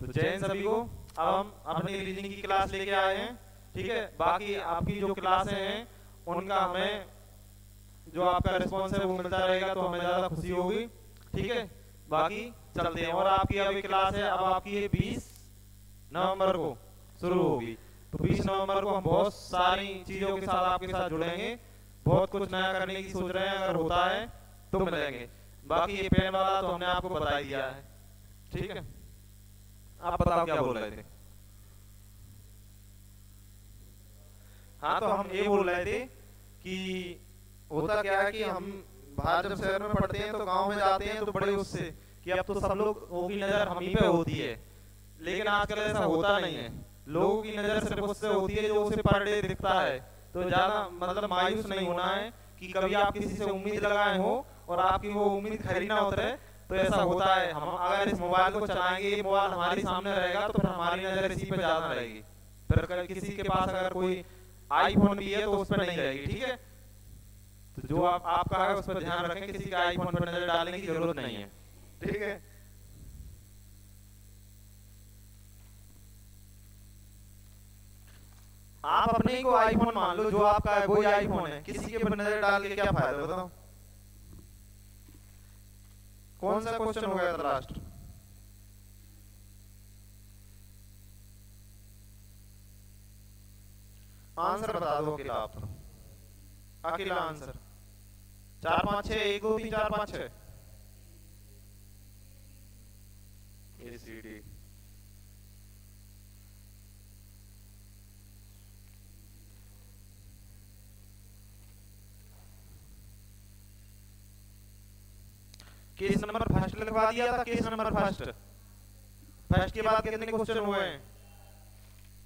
तो जैन सभी को। अब हम अपनी रीजनिंग की क्लास लेके आए हैं। ठीक है? बाकी आपकी जो क्लासें हैं, उनका हमें, जो आपका रिस्पॉन्स है, वो मिलता रहेगा तो हमें ज़्यादा खुशी होगी। ठीक है? बाकी चलते हैं। और आपकी अभी क्लास है, अब आपकी ये बीस नवंबर को शुरू होगी। तो बीस नवंबर को हम बहुत सारी चीज़ों के साथ आपके साथ जुड़ेंगे। बहुत कुछ नया करने की सोच रहे हैं, अगर होता है तो मिलेंगे। बाकी ये पेन वाला तो हमने आपको बता दिया है। ठीक है? आप बताओ क्या बोल रहे थे? हाँ तो हम ये बोल रहे थे कि होता क्या है कि हम बाहर जब शहर में पढ़ते हैं तो गाँव में जाते हैं तो बड़े उससे कि अब तो सब लोग की नज़र हम ही पे होती है। लेकिन आजकल ऐसा होता नहीं है। लोगों की नज़र सिर्फ़ उससे होती है जो उसे डे दिखता है। तो ज़्यादा मतलब मायूस नहीं होना है कि कभी आप किसी से उम्मीद लगाए हो और आपकी वो उम्मीद खरी ना उतरे तो ऐसा होता है। हम अगर इस मोबाइल को चलाएँगे ये मोबाइल हमारे सामने रहेगा तो फिर हमारी नज़र इसी पे ज़्यादा रहेगी। फिर किसी के पास अगर कोई आईफोन भी है तो उस पर नहीं रहेगी ठीक है? तो जो आप आपका है उस पर ध्यान रखें किसी का आईफोन पर नज़र डालने की ज़रूरत नहीं है। ठीक है? आप अपने को आईफोन मान लो जो आपका है वही आईफोन है किसी के पर नज़र डाल के क्या फ़ायदा बताओ? कौन सा क्वेश्चन हो गया था लास्ट आंसर बता दो अकेला आप। अकेला आंसर चार पाँच छह, एक दो तीन, चार पाँच छह। A C D case number first लिखवा दिया था, केस नंबर फ़र्स्ट। फ़र्स्ट के बाद कितने क्वेश्चन हुए हैं?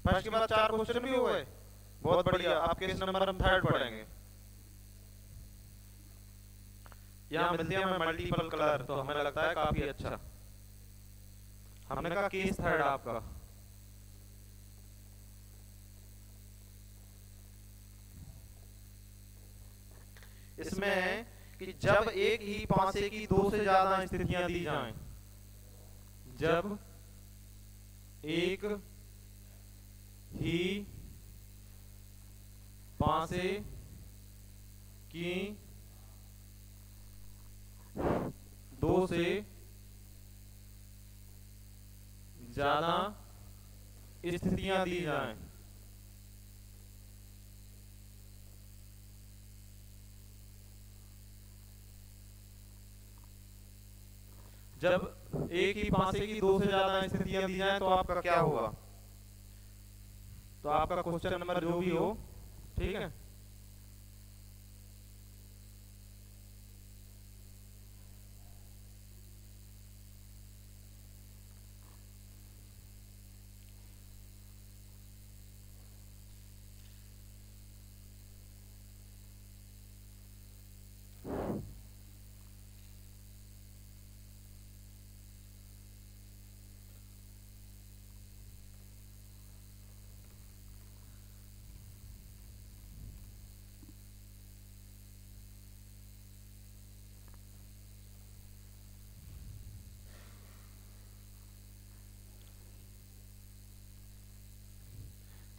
फ़र्स्ट के बाद चार क्वेश्चन भी हुए। बहुत बढ़िया आप केस नंबर हम थर्ड पढ़ेंगे। यहाँ मिलती है हमें मल्टीपल कलर तो हमें लगता है काफ़ी अच्छा। हमने कहा केस थर्ड आपका। इसमें कि जब एक ही पासे की दो से ज़्यादा स्थितियाँ दी जाएँ, जब एक ही पासे की दो से ज़्यादा स्थितियाँ दी जाएँ जब एक ही पासे की दो से ज़्यादा स्थितियाँ दी जाए तो आपका क्या होगा? तो आपका क्वेश्चन नंबर जो भी हो, ठीक है?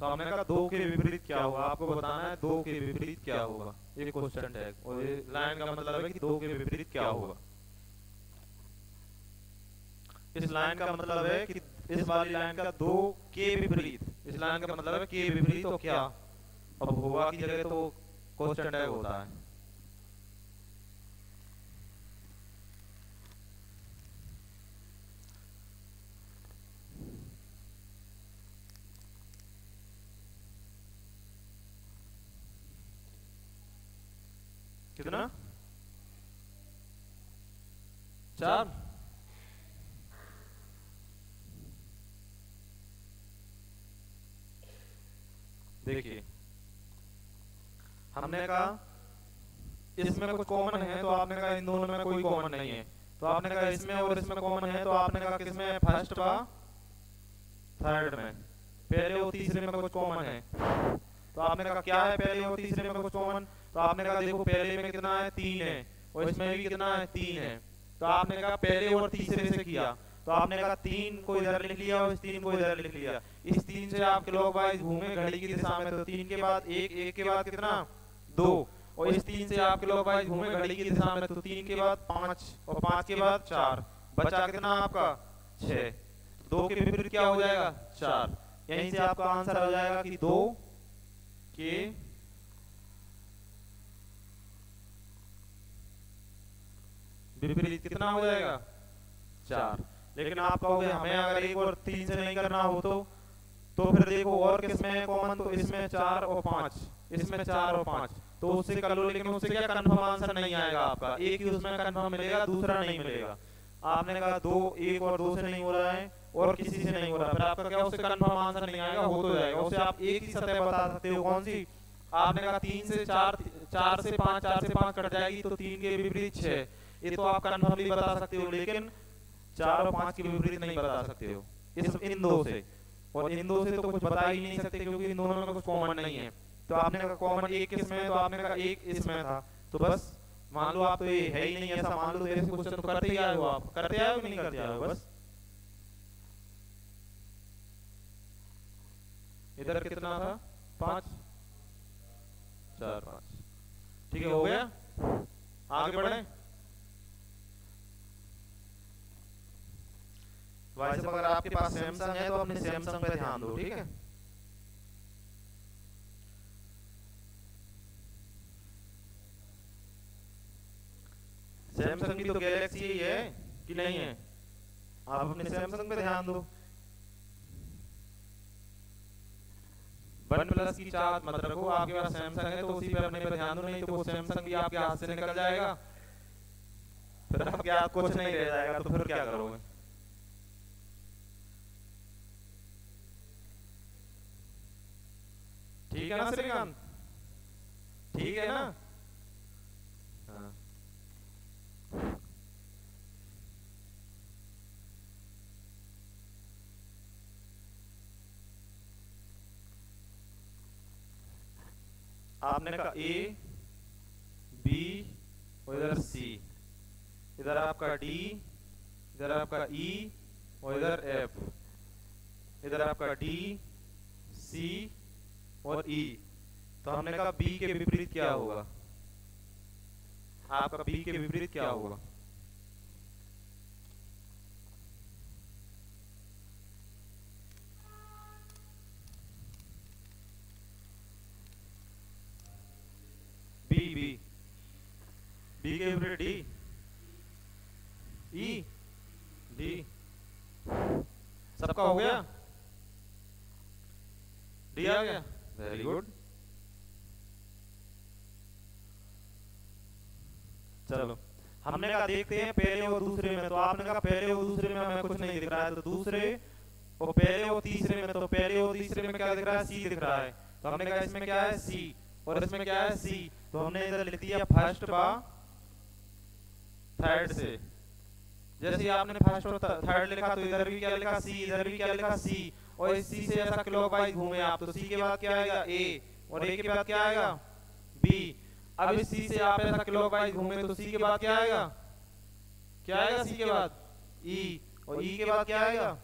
तो हमने कहा, दो के विपरीत क्या होगा? आपको बताना है, दो के विपरीत क्या होगा? ये क्वेश्चन टैग और ये लाइन का मतलब है कि दो के विपरीत क्या होगा। इस लाइन का मतलब है कि इस वाली लाइन का दो के विपरीत। इस लाइन का मतलब है के विपरीत तो क्या। अब होगा की जगह तो क्वेश्चन टैग होता है। कितना? चार। देखिए हमने कहा इसमें कुछ कॉमन है तो आपने कहा इन दोनों में कोई कॉमन नहीं है। तो आपने कहा इसमें और इसमें कॉमन है तो आपने कहा किसमें फ़र्स्ट व थर्ड में। पहले और तीसरे में कुछ कॉमन है। तो आपने कहा क्या है? पहले और तीसरे में कुछ कॉमन तो आपने कहा, देखो, पहले में कितना है? तीन है। और इसमें भी कितना है? तीन है। तो आपने कहा, पहले और तीसरे से किया। तो आपने कहा, तीन को इधर लिख लिया और इस तीन को इधर लिख लिया। इस तीन से आप क्लॉक वाइज घूमे घड़ी की दिशा में। तो तीन के बाद एक एक के बाद कितना? दो। और इस तीन से आप क्लॉक वाइज घूमे घड़ी की दिशा में। तो तीन के बाद पाँच और पाँच के बाद चार। बचा कितना आपका? छह दो के विपरीत क्या हो जाएगा? चार। यहीं से आपका आंसर हो जाएगा कि दो के विपरीत कितना हो जाएगा? चार। लेकिन आप कहोगे, हमें अगर एक और तीन से नहीं करना हो तो? तो फिर देखो, और किसमें कॉमन तो इसमें चार और पाँच। इसमें चार और पाँच। तो उससे कर लो, लेकिन उससे क्या कंफर्म आंसर नहीं आएगा आपका? एक ही उसमें कंफर्म मिलेगा, दूसरा नहीं मिलेगा। आपने कहा दो, एक और दो से नहीं हो रहा है, और किसी से नहीं हो रहा फिर आपका क्या, उससे कंफर्म आंसर नहीं आएगा, हो तो जाएगा। उससे आप एक ही सतह बता सकते हो, कौन सी? आपने कहा तीन से चार चार से पाँच, चार से पाँच कट जाएगी तो तीन के विपरीत छह। ये तो आप कंफर्मली बता सकते हो, लेकिन चार और पाँच के विपरीत नहीं बता सकते हो। इस इन दो से। और इन दो से तो कुछ बता ही नहीं सकते, क्योंकि इन दोनों में कुछ कॉमन नहीं है। तो आपने कहा कॉमन एक इसमें तो आपने कहा एक इसमें था। तो बस, मान लो आप तो ये है ही नहीं, ऐसा मान लो ऐसे क्वेश्चन तो करते ही आए हो आप। करते आए हो नहीं करते आए हो? बस। इधर कितना था? पाँच? चार, पाँच। ठीक है, हो गया? आगे बढ़े। वैसे अगर आपके पास सैमसंग है तो अपने सैमसंग पे ध्यान दो, ठीक है? सैमसंग की तो गैलेक्सी ही है कि नहीं है? आप अपने सैमसंग पे ध्यान दो। वन प्लस की चार्ज मत रखो, आपके पास सैमसंग है तो उसी पे अपने पे ध्यान दो, नहीं तो वो सैमसंग भी आपके हाथ से निकल जाएगा। फिर आपके हाथ कुछ नहीं रह जाएगा तो फिर क्या करोगे? ठीक है ना श्रीकांत? ठीक है ना? हाँ। आपने कहा ए बी और इधर सी। इधर आपका डी इधर आपका ई और इधर एफ़। इधर आपका डी सी और ई। तो हमने कहा बी के विपरीत क्या होगा? आपका बी के विपरीत क्या होगा? B B. बी के विपरीत डी। ई। डी। सबका हो गया डी आ गया वेरी गुड चलो हमने कहा, देखते हैं, पहले और दूसरे में। तो आपने कहा, पहले और दूसरे में हमें कुछ नहीं दिख रहा है। तो दूसरे और पहले और तीसरे में तो पहले और तीसरे में क्या दिख रहा है? सी दिख रहा है। तो हमने कहा, इसमें क्या है? सी। और इसमें क्या है? सी। तो हमने इधर लिख दिया, फ़र्स्ट बा, थर्ड से। जैसे आपने फ़र्स्ट और थर्ड लिखा तो इधर भी क्या लिखा? सी। इधर भी क्या लिखा? सी। और इस सी से ऐसा क्लॉकवाइज घूमे आप। तो सी के बाद क्या आएगा? ए। और ए के बाद क्या आएगा? बी। अब इस सी से आप ऐसा क्लॉकवाइज घूमे? तो सी के बाद क्या आएगा? क्या आएगा सी के बाद? ई। और ई के बाद क्या आएगा?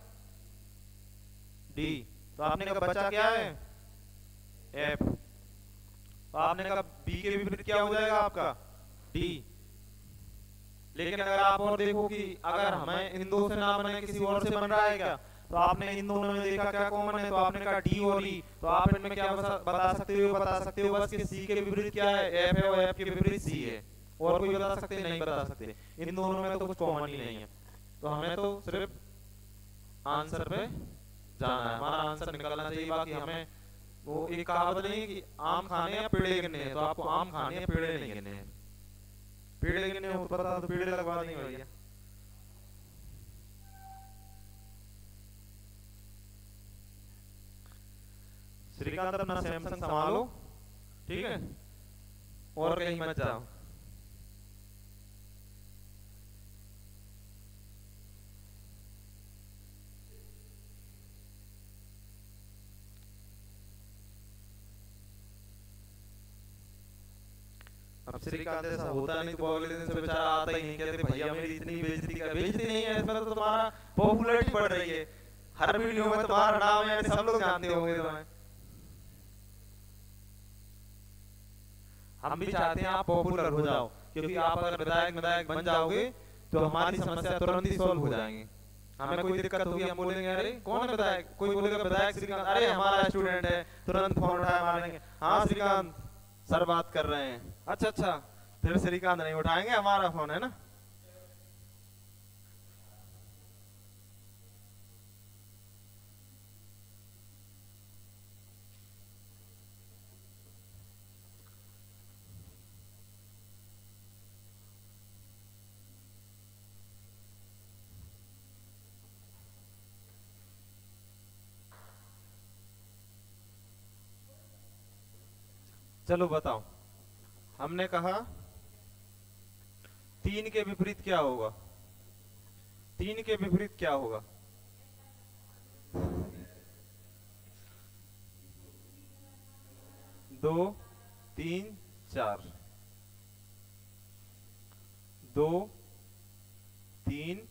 डी। तो आपने कहा बचा क्या है? एफ़। तो आपने कहा बी के विपरीत क्या हो जाएगा आपका? डी। लेकिन अगर आप और देखो कि अगर हमें इन दो से ना बने, किसी और से बन रहा है क्या? तो आपने इन दोनों में देखा क्या कॉमन है? तो आपने कहा डी और ई तो आप इनमें क्या बता सकते हो? बता सकते हो बस कि सी के विपरीत क्या है? एफ़ है और एफ़ के विपरीत सी है। और कोई बता सकते नहीं बता सकते। इन दोनों में तो कुछ कॉमन ही नहीं है। तो हमें तो सिर्फ़ आंसर पे जाना है। हमारा आंसर निकलना चाहिए। बाकी हमें वो एक कहावत नहीं कि आम खाने या पेड़े गिनने तो आपको आम खाने या पेड़े नहीं गिनने पेड़े गिनने पता तो पेड़े लगवा देंगे भैया। श्रीकांत अपना सैमसंग संभालो। ठीक है? और कहीं मत जाओ। अब श्रीकांत ऐसा होता नहीं तो अगले दिन से बेचारा आता ही नहीं, कहते भैया, मेरी इतनी बेइज्जती का बेइज्जती नहीं है इसमें तो तुम्हारा पॉपुलैरिटी बढ़ रही है। हर वीडियो में तुम्हारा नाम है, सब लोग जानते होंगे तुम्हें। हम भी चाहते हैं आप पॉपुलर हो जाओ। क्योंकि आप अगर विधायक विधायक बन जाओगे तो हमारी समस्या तुरंत ही सॉल्व हो जाएँगे। हमें कोई दिक्कत होगी हम बोलेंगे अरे कौन है विधायक? कोई बोलेगा विधायक श्रीकांत। अरे हमारा स्टूडेंट है। तुरंत फ़ोन उठाया मारेंगे हाँ श्रीकांत सर बात कर रहे हैं। अच्छा अच्छा। फिर श्रीकांत नहीं उठाएँगे हमारा फ़ोन है ना? चलो बताओ। हमने कहा, तीन के विपरीत क्या होगा? तीन के विपरीत क्या होगा? दो, तीन, चार। दो, तीन,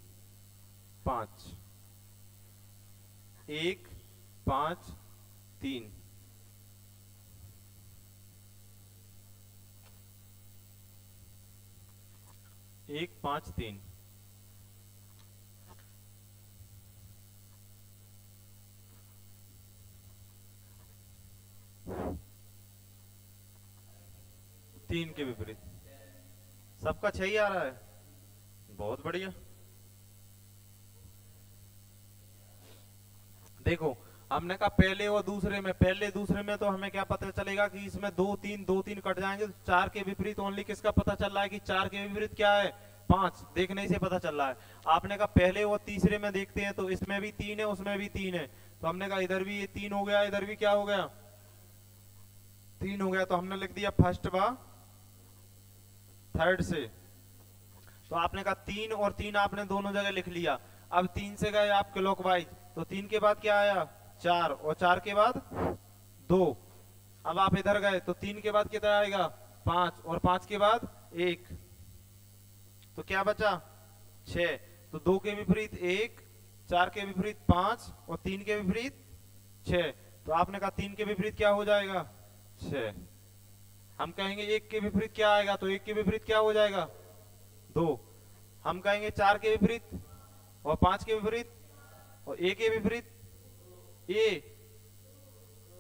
पाँच। एक, पाँच, तीन। एक पाँच तीन। तीन के विपरीत। सबका छह ही आ रहा है। बहुत बढ़िया। देखो हमने कहा पहले और दूसरे में, पहले दूसरे में तो हमें क्या पता चलेगा कि इसमें दो तीन दो तीन कट जाएँगे तो चार के विपरीत ओनली किसका पता चल रहा है कि चार के विपरीत क्या है? पाँच, देखने से पता चल रहा है। आपने कहा पहले और तीसरे में देखते हैं तो इसमें भी तीन है, उसमें भी तीन है। तो हमने कहा इधर भी ये तीन हो गया, इधर भी क्या हो गया? तीन हो गया तो हमने लिख दिया फ़र्स्ट व, थर्ड से। तो आपने कहा तीन और तीन आपने दोनों जगह लिख लिया। अब तीन से गए आप क्लॉकवाइज तो तीन के बाद क्या आया? चार और चार के बाद दो। अब आप इधर गए तो तीन के बाद कितना आएगा? पाँच और पाँच के बाद एक। तो क्या बचा? छ तो दो के विपरीत एक, चार के विपरीत पाँच और तीन के विपरीत छ तो आपने कहा तीन के विपरीत क्या हो जाएगा? छ हम कहेंगे एक के विपरीत क्या आएगा? तो एक के विपरीत क्या हो जाएगा? दो। हम कहेंगे चार के विपरीत और पाँच के विपरीत और एक के विपरीत ए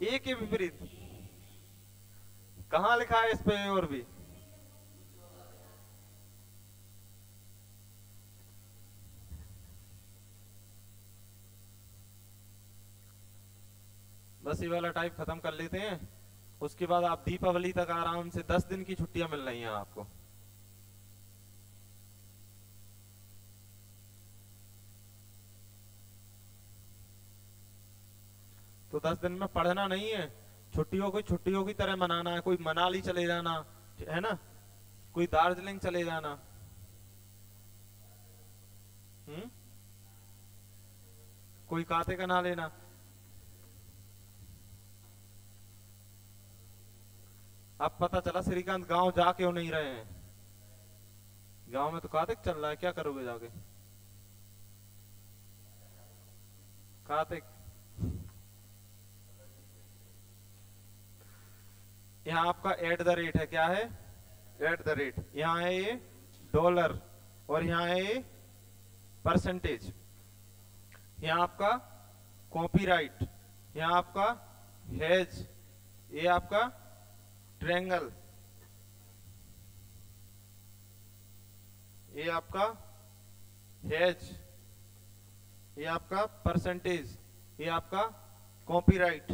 ए के विपरीत। कहा लिखा है इस पे और भी? बस ये वाला टाइप खत्म कर लेते हैं। उसके बाद आप दीपावली तक आराम से दस दिन की छुट्टियाँ मिल रही हैं आपको। तो दस दिन में पढ़ना नहीं है। छुट्टियों को छुट्टियों की तरह मनाना है। कोई मनाली चले जाना, है ना? कोई दार्जिलिंग चले जाना। हम्म? कोई काते का ना लेना। अब पता चला श्रीकांत गाँव जा क्यों नहीं रहे हैं। गाँव में तो कार्तिक चल रहा है। क्या करोगे जाके? कार्तिक यहाँ आपका एट द रेट है, क्या है? एट द रेट यहाँ है ये डॉलर और यहाँ है ये परसेंटेज यहाँ आपका कॉपीराइट यहाँ आपका हेज ये आपका ट्रेंगल ये आपका हेज ये आपका परसेंटेज ये आपका कॉपीराइट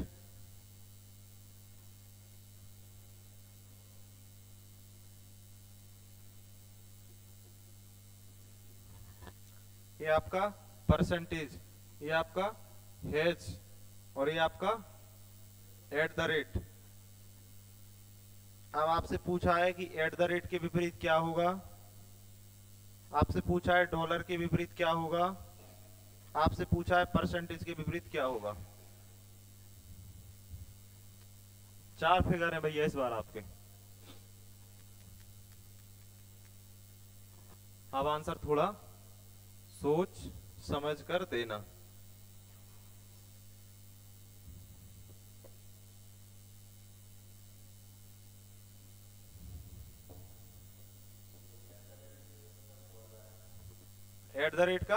ये आपका परसेंटेज ये आपका हेज और ये आपका एट द रेट अब आपसे पूछा है कि एट द रेट के विपरीत क्या होगा? आपसे पूछा है डॉलर के विपरीत क्या होगा? आपसे पूछा है परसेंटेज के विपरीत क्या होगा? चार फिगर है भैया इस बार आपके। अब आंसर थोड़ा सोच समझ कर देना। एट द रेट का?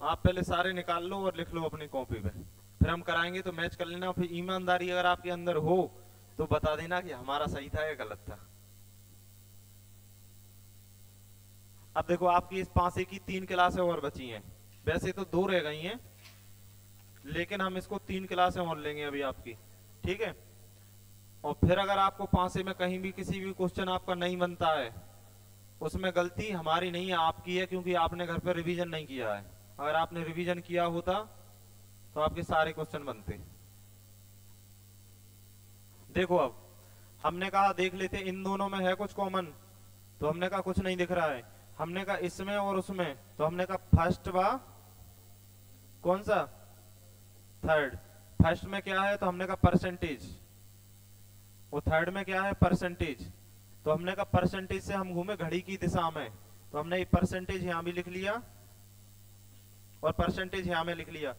आप पहले सारे निकाल लो और लिख लो अपनी कॉपी पे। फिर हम कराएँगे तो मैच कर लेना, फिर ईमानदारी अगर आपके अंदर हो तो बता देना कि हमारा सही था या गलत था। अब देखो, आपकी इस पांसे की तीन क्लासें और बची हैं। वैसे तो दो रह गई हैं, लेकिन हम इसको तीन क्लासें और लेंगे अभी आपकी। ठीक है? और फिर अगर आपको पांसे में कहीं भी किसी भी क्वेश्चन आपका नहीं बनता है, उसमें गलती हमारी नहीं है, आपकी है, क्योंकि आपने घर पर रिवीजन नहीं किया है। अगर आपने रिवीजन किया होता तो आपके सारे क्वेश्चन बनते। देखो अब, हमने कहा देख लेते, इन दोनों में है कुछ कॉमन तो हमने कहा कुछ नहीं दिख रहा है। हमने कहा इसमें और उसमें तो हमने कहा फ़र्स्ट व कौन सा? थर्ड फ़र्स्ट में क्या है? तो हमने कहा परसेंटेज वो थर्ड में क्या है? परसेंटेज तो हमने कहा परसेंटेज से हम घूमे घड़ी की दिशा में। तो हमने ये परसेंटेज यहाँ भी लिख लिया और परसेंटेज यहाँ में लिख लिया।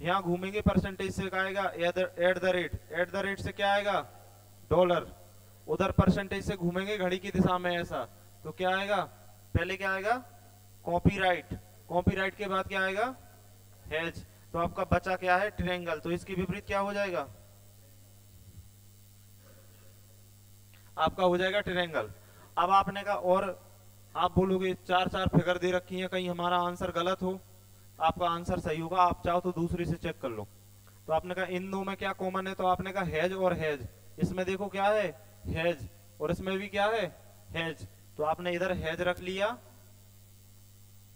यहाँ घूमेंगे परसेंटेज से आएगा? At the rate at the rate से क्या आएगा? डॉलर उधर परसेंटेज से घूमेंगे घड़ी की दिशा में ऐसा। तो क्या आएगा? पहले क्या आएगा? कॉपीराइट कॉपीराइट के बाद क्या आएगा? हेज तो आपका बचा क्या है? ट्रेंगल तो इसकी विपरीत क्या हो जाएगा? आपका हो जाएगा ट्रेंगल अब आपने कहा और आप बोलोगे चार चार फिगर दे रखी है, कहीं हमारा आंसर गलत हो, आपका आंसर सही होगा, आप चाहो तो दूसरी से चेक कर लो। तो आपने कहा, इन दो में क्या कॉमन है? तो आपने कहा हेज और हेज इसमें देखो क्या है? हेज और इसमें भी क्या है? हेज तो आपने इधर हेज रख लिया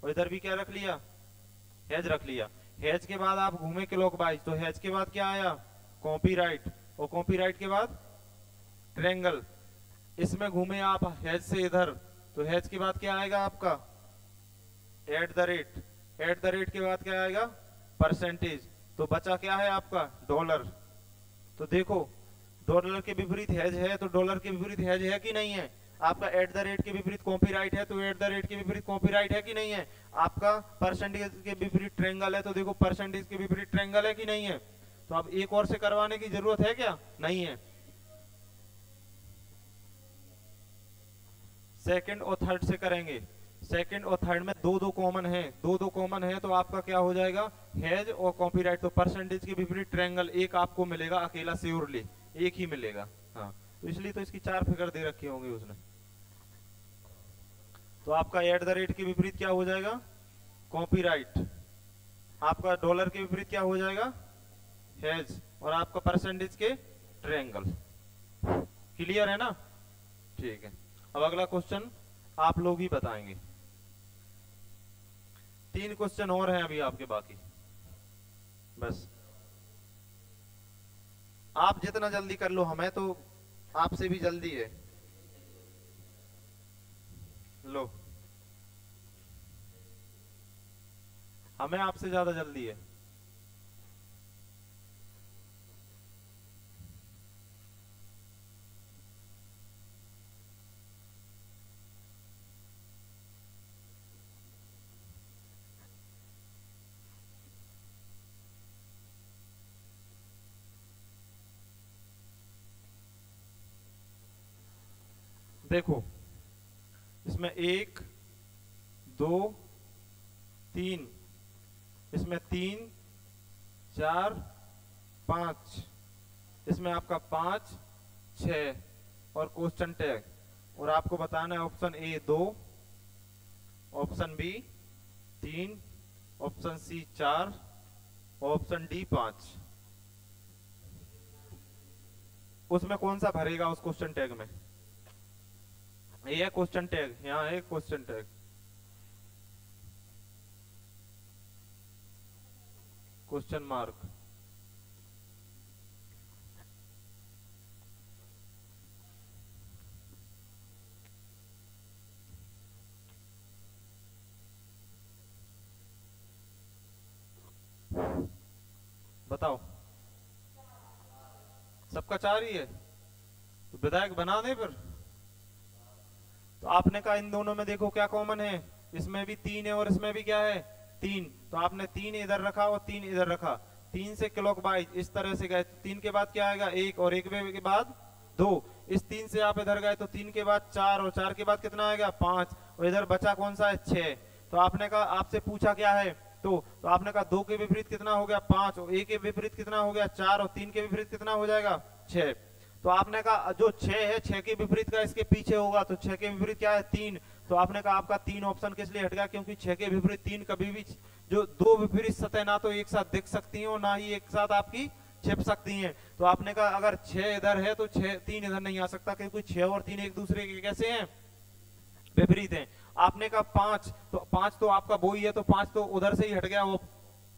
और इधर भी क्या रख लिया? हेज रख लिया। हेज के बाद आप घूमे क्लॉक बाइज तो हेज के बाद क्या आया? कॉपीराइट। और कॉपीराइट के बाद ट्रेंगल। इसमें घूमे आप हेज से इधर तो हेज के बाद क्या आएगा आपका? At the rate at the rate के बाद क्या आएगा? परसेंटेज तो बचा क्या है आपका? डॉलर तो देखो डॉलर के विपरीत हेज है तो डॉलर के विपरीत हेज है कि नहीं है? आपका एट द रेट के विपरीत कॉपीराइट है तो एट द रेट के विपरीत कॉपीराइट है कि नहीं है? आपका परसेंटेज के विपरीत ट्रेंगल है तो देखो परसेंटेज के विपरीत ट्रेंगल है कि नहीं है? तो अब एक और से करवाने की ज़रूरत है क्या? नहीं है। सेकंड और थर्ड से करेंगे। सेकंड और थर्ड में दो दो कॉमन है। दो दो कॉमन है तो आपका क्या हो जाएगा? हेज और कॉपीराइट तो परसेंटेज के विपरीत ट्रायंगल एक आपको मिलेगा अकेला श्योरली एक ही मिलेगा। हाँ। तो इसलिए तो इसकी चार फिगर दे रखी होंगी उसने। तो आपका एट द रेट के विपरीत क्या हो जाएगा? कॉपीराइट आपका डॉलर के विपरीत क्या हो जाएगा? हेज और आपका परसेंटेज के ट्रायंगल क्लियर है ना? ठीक है. अब अगला क्वेश्चन आप लोग ही बताएँगे. तीन क्वेश्चन और हैं अभी आपके बाकी. बस. आप जितना जल्दी कर लो, हमें तो आपसे भी जल्दी है. लो. हमें आपसे ज़्यादा जल्दी है। देखो इसमें एक दो तीन इसमें तीन, चार, पाँच। इसमें आपका पाँच, छ और क्वेश्चन टैग और आपको बताना है ऑप्शन ए दो ऑप्शन बी तीन ऑप्शन सी चार ऑप्शन डी पाँच। उसमें कौन सा भरेगा उस क्वेश्चन टैग में? ये क्वेश्चन टैग यहाँ है क्वेश्चन टैग क्वेश्चन मार्क बताओ। सबका चार ही है। तो विधायक बना दे फिर। तो आपने कहा इन दोनों में देखो क्या कॉमन है। इसमें भी तीन है और इसमें भी क्या है? तीन तो आपने तीन इधर रखा और तीन इधर रखा। तीन से क्लॉक बाइज इस तरह से गए। तीन के बाद क्या आएगा? एक और एक के बाद दो। इस तीन से आप इधर गए तो तीन के बाद चार और चार के बाद कितना आएगा? पाँच। और इधर बचा कौन सा है? छह। तो आपने कहा, आपसे पूछा क्या है? तो तो आपने कहा, दो के विपरीत कितना हो गया? पाँच। और एक के विपरीत कितना हो गया? चार। और तीन के विपरीत कितना हो जाएगा? छह। तो आपने कहा, जो छह है, छह के विपरीत का इसके पीछे होगा तो छह के विपरीत क्या है? तीन। तो आपने कहा आपका तीन ऑप्शन किस लिए हट गया? क्योंकि छह के विपरीत तीन कभी भी जो दो विपरीत सतह ना तो एक साथ दिख सकती है और ना ही एक साथ आपकी छिप सकती हैं। तो आपने कहा अगर छह इधर है तो छह, तीन इधर नहीं आ सकता, क्योंकि छह और तीन एक दूसरे के कैसे हैं? विपरीत हैं। आपने कहा पाँच तो पाँच तो आपका वो ही तो पाँच तो उधर से ही हट गया वो।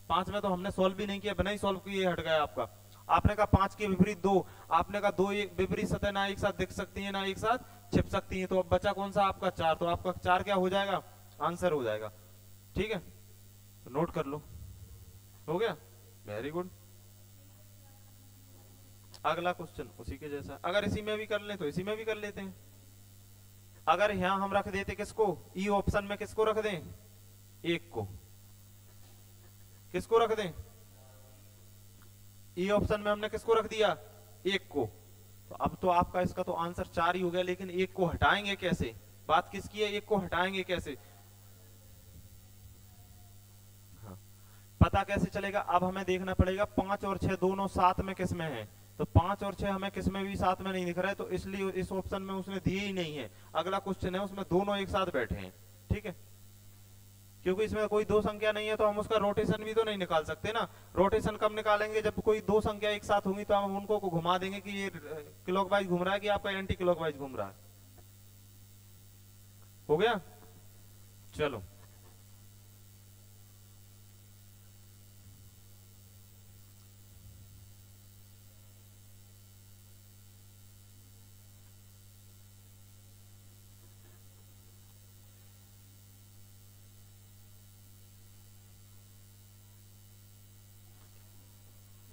पाँच में तो हमने सॉल्व भी नहीं किया, बिना ही सॉल्व किए हट गया आपका। आपने कहा पाँच के विपरीत दो, आपने कहा दो विपरीत सतह ना एक साथ दिख सकती है, ना एक साथ छिप सकती है तो अब बचा कौन सा आपका? चार। तो आपका चार क्या हो जाएगा? आंसर हो जाएगा। ठीक है? तो नोट कर लो। हो गया? वेरी गुड अगला क्वेश्चन उसी के जैसा। अगर इसी में भी कर ले तो इसी में भी कर लेते हैं। अगर यहाँ हम रख देते किसको? ई e ऑप्शन में किसको रख दें? एक को। किसको रख दें? ई e ऑप्शन में हमने किसको रख दिया? एक को। तो अब तो आपका इसका तो आंसर चार ही हो गया, लेकिन एक को हटाएँगे कैसे? बात किसकी है? एक को हटाएँगे कैसे? हाँ। पता कैसे चलेगा? अब हमें देखना पड़ेगा, पाँच और छह दोनों साथ में किसमें है? तो पाँच और छह हमें किसमें भी साथ में नहीं दिख रहा है तो इसलिए इस ऑप्शन में उसने दिए ही नहीं है। अगला क्वेश्चन है, उसमें दोनों एक साथ बैठे हैं, ठीक है? क्योंकि इसमें कोई दो संख्या नहीं है तो हम उसका रोटेशन भी तो नहीं निकाल सकते ना। रोटेशन कब निकालेंगे, जब कोई दो संख्या एक साथ होंगी तो हम उनको घुमा देंगे कि ये क्लॉकवाइज घूम रहा है कि आपका एंटी क्लॉक वाइज घूम रहा है। हो गया? चलो।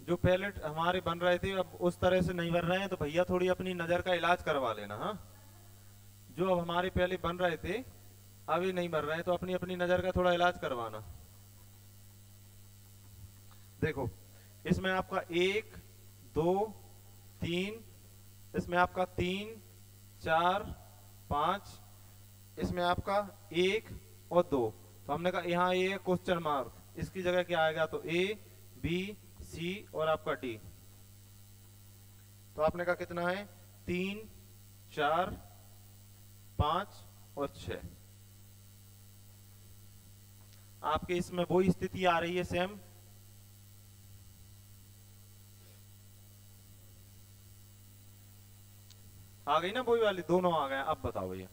जो पहले हमारे बन रहे थे, अब उस तरह से नहीं बन रहे हैं तो भैया थोड़ी अपनी नज़र का इलाज करवा लेना हाँ? जो अब हमारे पहले बन रहे थे अभी नहीं बन रहे हैं तो अपनी अपनी नज़र का थोड़ा इलाज करवाना। देखो, इसमें आपका एक, दो, तीन, इसमें आपका तीन, चार, पाँच, इसमें आपका एक और दो। तो हमने कहा, यहाँ ए क्वेश्चन मार्क इसकी जगह क्या आएगा? तो ए बी सी और आपका डी तो आपने कहा कितना है? तीन चार पाँच और छ आपके इसमें वो स्थिति आ रही है सेम आ गई ना वही वाली? दोनों आ गए। अब बताओ भैया।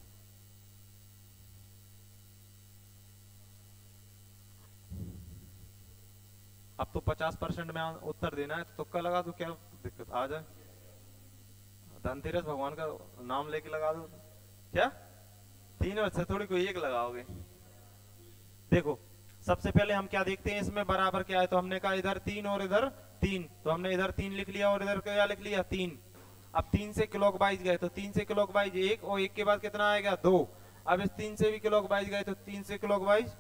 अब तो पचास परसेंट में उत्तर देना है तो तुक्का लगा दो, क्या दिक्कत? आ जाए। धनतेरस भगवान का नाम लेके लगा दो। क्या? तीन और थोड़ी कोई एक लगाओगे। देखो, सबसे पहले हम क्या देखते हैं, इसमें बराबर क्या है? तो हमने कहा इधर तीन और इधर तीन। तो हमने इधर तीन लिख लिया और इधर क्या लिख लिया? तीन। अब तीन से क्लॉक बाइज गए तो तीन से क्लॉक बाइज एक और एक के बाद कितना आएगा? दो। अब इस तीन से भी क्लॉक बाइज गए तो तीन से क्लॉक बाइज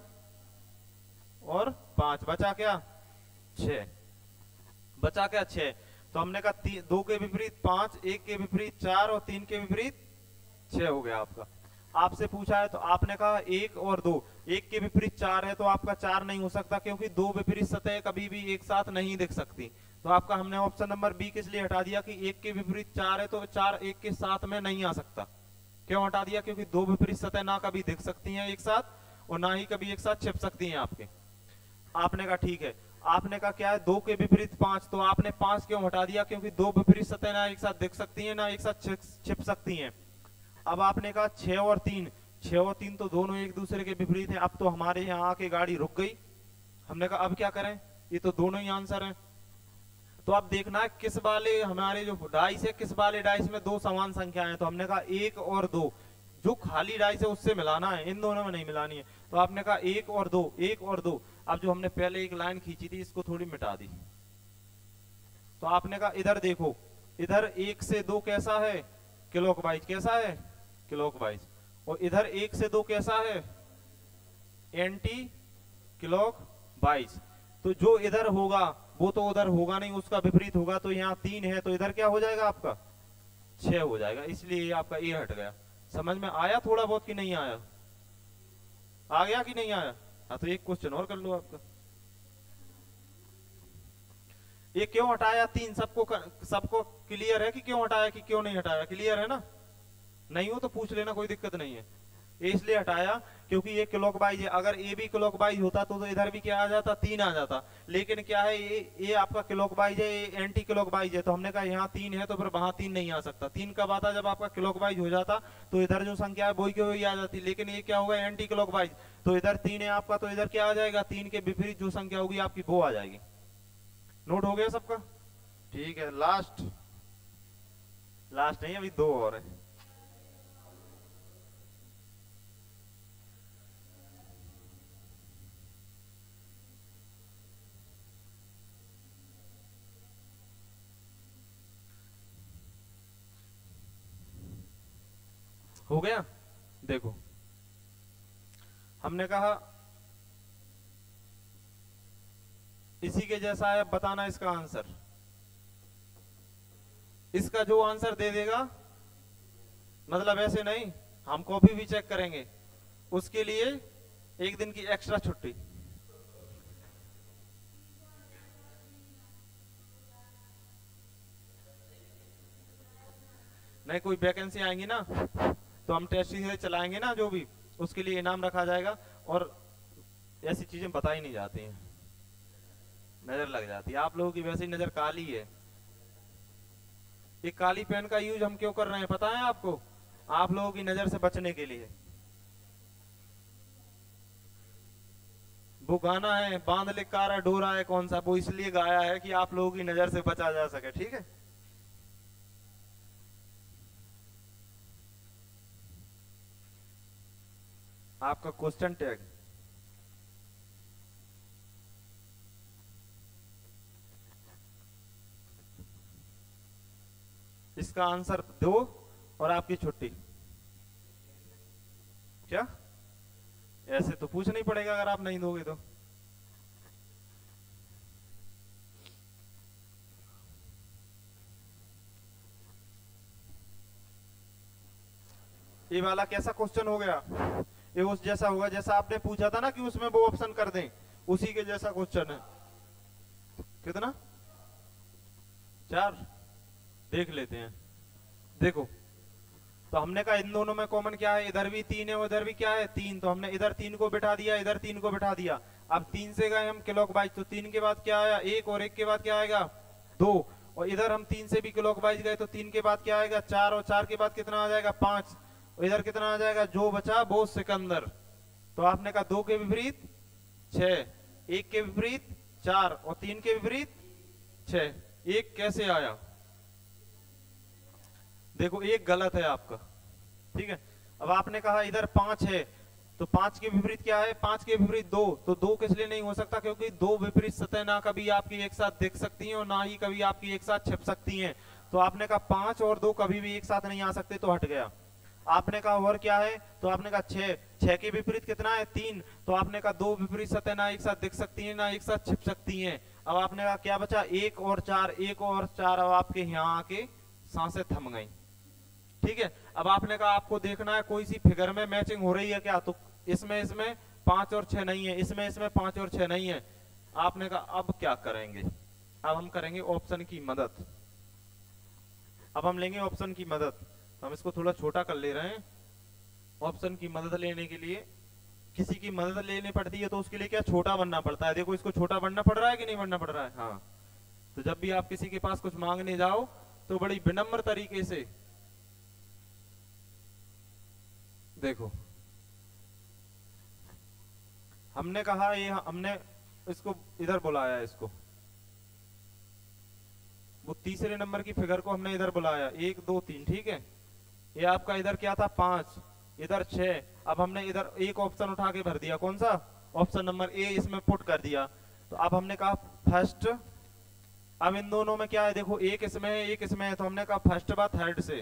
और पाँच। बचा क्या? छ बचा क्या छ तो हमने कहा दो के विपरीत पाँच, एक के विपरीत चार और तीन के विपरीत छ हो गया आपका। आपसे पूछा है तो आपने कहा एक और दो। एक के विपरीत चार है तो आपका चार नहीं हो सकता क्योंकि दो विपरीत सतह कभी भी एक साथ नहीं दिख सकती। तो आपका हमने ऑप्शन नंबर बी किस लिए हटा दिया कि एक के विपरीत चार है तो चार एक के साथ में नहीं आ सकता। क्यों हटा दिया? क्योंकि दो विपरीत सतह ना कभी दिख सकती हैं एक साथ और ना ही कभी एक साथ छिप सकती हैं आपके। आपने कहा ठीक है। आपने कहा, क्या है? दो के विपरीत पाँच। तो आपने पाँच क्यों हटा दिया? क्योंकि दो विपरीत सतह ना एक साथ दिख सकती है, ना एक साथ छिप सकती हैं। अब आपने कहा, छह और तीन। छह और तीन तो दोनों एक दूसरे के विपरीत हैं। अब तो हमारे यहाँ आके गाड़ी रुक गई। हमने कहा, अब क्या करें? ये तो दोनों ही आंसर है। तो अब देखना है, किस वाले हमारे जो डाइस है, किस वाले डाइस में दो समान संख्या है। तो हमने कहा, एक और दो। जो खाली डाइस है, उससे मिलाना है। इन दोनों में नहीं मिलानी है। तो आपने कहा, एक और दो, एक और दो। अब जो हमने पहले एक लाइन खींची थी, इसको थोड़ी मिटा दी। तो आपने कहा, इधर देखो, इधर एक से दो कैसा है? क्लॉकवाइज कैसा है? क्लॉकवाइज और इधर एक से दो कैसा है? एंटी क्लॉक बाइज तो जो इधर होगा, वो तो उधर होगा नहीं, उसका विपरीत होगा तो यहाँ तीन है तो इधर क्या हो जाएगा आपका? छह हो जाएगा, इसलिए आपका ए हट गया। समझ में आया थोड़ा बहुत कि नहीं आया? आ गया कि नहीं आया? हाँ तो एक क्वेश्चन और कर लो आपका। ये क्यों हटाया? तीन सबको सबको क्लियर है कि क्यों हटाया कि क्यों नहीं हटाया? क्लियर है ना? नहीं हो तो पूछ लेना कोई दिक्कत नहीं है। इसलिए हटाया क्योंकि ये क्लॉक बाइज है। अगर ए भी क्लॉक बाइज होता तो, तो इधर भी क्या आ जाता? तीन आ जाता। लेकिन क्या है ये ये आपका क्लॉक बाइज है ये एंटी क्लॉक है। तो हमने कहा यहाँ तीन है तो फिर वहाँ तीन नहीं आ सकता। तीन कब आता? जब आपका क्लॉक हो जाता तो इधर जो संख्या है वही की वही आ जाती? लेकिन ये क्या होगा? एंटी क्लॉक तो इधर तीन है आपका तो इधर क्या आ जाएगा? तीन के विपरीत जो संख्या होगी आपकी वो आ जाएगी। नोट हो गया सबका? ठीक है लास्ट लास्ट नहीं अभी दो और है। हो गया? देखो। हमने कहा, इसी के जैसा है बताना इसका आंसर। इसका जो आंसर दे देगा मतलब ऐसे नहीं, हम कॉपी भी चेक करेंगे। उसके लिए एक दिन की एक्स्ट्रा छुट्टी। नहीं, कोई वैकेंसी आएँगी ना तो हम टेस्ट सीधे चलाएँगे ना, जो भी। उसके लिए इनाम रखा जाएगा और ऐसी चीज़ें बताई नहीं जाती हैं। नज़र लग जाती है। आप लोगों की वैसे ही नज़र काली है। ये काली पेन का यूज़ हम क्यों कर रहे हैं पता है आपको? आप लोगों की नज़र से बचने के लिए। वो गाना है, बाँध ले, कारा डोरा है, कौन सा? वो इसलिए गाया है कि आप लोगों की नज़र से बचा जा सके, ठीक है? आपका क्वेश्चन टैग इसका आंसर दो और आपकी छुट्टी. क्या? ऐसे तो पूछ नहीं पड़ेगा अगर आप नहीं दोगे तो. ये वाला कैसा क्वेश्चन हो गया? ये उस जैसा होगा जैसा आपने पूछा था ना कि उसमें वो ऑप्शन कर दें। उसी के जैसा क्वेश्चन है। कितना? चार। देख लेते हैं। देखो तो हमने कहा इन दोनों में कॉमन क्या है? इधर भी तीन है, उधर भी क्या है? तीन। तो हमने इधर तीन को बिठा दिया, इधर तीन को बिठा दिया। अब तीन से गए हम क्लॉक बाइज तो तीन के बाद क्या आया? एक और, एक के बाद क्या आएगा? दो। और इधर हम तीन से भी क्लॉक बाइज गए तो तीन के बाद क्या आएगा? चार। और चार के बाद कितना आ जाएगा? पाँच। इधर कितना आ जाएगा? जो बचा, वो सिकंदर। तो आपने कहा दो के विपरीत छ एक के विपरीत, चार। और तीन के विपरीत छ एक कैसे आया? देखो, एक गलत है आपका। ठीक है? अब आपने कहा इधर पाँच है तो पाँच के विपरीत क्या है? पाँच के विपरीत दो। तो दो किस लिए नहीं हो सकता? क्योंकि दो विपरीत सतह ना कभी आपकी एक साथ दिख सकती हैं और ना ही कभी आपकी एक साथ छिप सकती हैं। तो आपने कहा पाँच और दो कभी भी एक साथ नहीं आ सकते तो हट गया। आपने कहा और क्या है? तो आपने कहा छह। छह के विपरीत कितना है? तीन। तो आपने कहा दो विपरीत सतह ना एक साथ दिख सकती है, ना एक साथ छिप सकती है। अब आपने कहा क्या बचा? एक और चार, एक और चार। अब आपके यहाँ आके साँसें थम गई। ठीक है? अब आपने कहा आपको देखना है कोई सी फिगर में मैचिंग हो रही है क्या? तो इसमें इसमें पाँच और छह नहीं है। इसमें इसमें पाँच और छह नहीं है। आपने कहा अब क्या करेंगे? अब हम करेंगे ऑप्शन की मदद। अब हम लेंगे ऑप्शन की मदद। हम इसको थोड़ा छोटा कर ले रहे हैं। ऑप्शन की मदद लेने के लिए। किसी की मदद लेनी पड़ती है तो उसके लिए क्या छोटा बनना पड़ता है? देखो इसको छोटा बनना पड़ रहा है कि नहीं बनना पड़ रहा है? हाँ। तो जब भी आप किसी के पास कुछ मांगने जाओ तो बड़ी विनम्र तरीके से। देखो। हमने कहा ये हमने इसको इधर बुलाया इसको। वो तीसरे नंबर की फिगर को हमने इधर बुलाया। एक दो तीन ठीक है? ये आपका इधर क्या था? पाँच। इधर छह। अब हमने इधर एक ऑप्शन उठा के भर दिया। कौन सा? ऑप्शन नंबर ए इसमें पुट कर दिया। तो अब हमने कहा फ़र्स्ट अब इन दोनों में क्या है? देखो, एक इसमें है, एक इसमें है। तो हमने कहा फ़र्स्ट बा थर्ड से।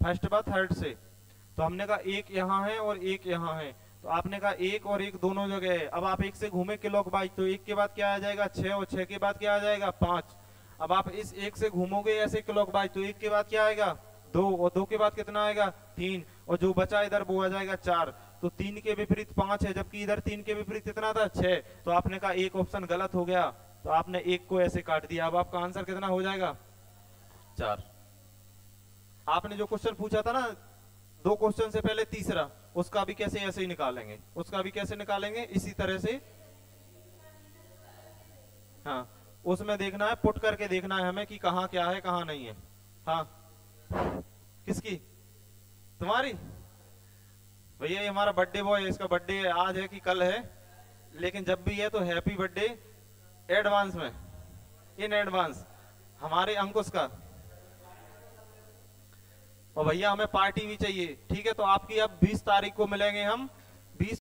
फ़र्स्ट बा थर्ड से। तो हमने कहा एक यहाँ है और एक यहाँ है। तो आपने कहा एक और एक दोनों जगह है। अब आप एक से घूमे क्लॉक तो एक के बाद क्या आ जाएगा? छह और छह के बाद क्या आ जाएगा? पाँच। अब आप इस एक से घूमोगे ऐसे क्लॉक बाइज तो एक के बाद क्या आएगा? दो, और दो के बाद कितना आएगा? तीन। और जो बचा इधर, वो आ जाएगा चार। तो तीन के विपरीत पाँच है, जबकि इधर तीन के विपरीत कितना था, छह। तो आपने कहा एक ऑप्शन गलत हो गया। तो आपने एक को ऐसे काट दिया। अब आपका आंसर कितना हो जाएगा? चार। आपने जो क्वेश्चन पूछा था ना, दो क्वेश्चन से पहले तीसरा, उसका भी कैसे ऐसे ही निकालेंगे? उसका भी कैसे निकालेंगे? इसी तरह से। हाँ उसमें देखना है, पुट करके देखना है हमें कि कहाँ क्या है, कहाँ नहीं है। हाँ। किसकी? तुम्हारी? भैया, ये हमारा बर्थडे बॉय है, इसका बर्थडे आज है कि कल है, लेकिन जब भी है तो हैप्पी बर्थडे एडवांस में इन एडवांस हमारे अंकुश का और भैया, हमें पार्टी भी चाहिए, ठीक है? तो आपकी अब 20 तारीख को मिलेंगे हम 20